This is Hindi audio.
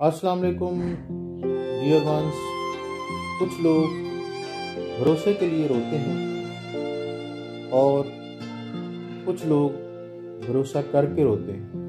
अस्सलाम वालेकुम डियर वंस कुछ लोग भरोसे के लिए रोते हैं और कुछ लोग भरोसा करके रोते हैं।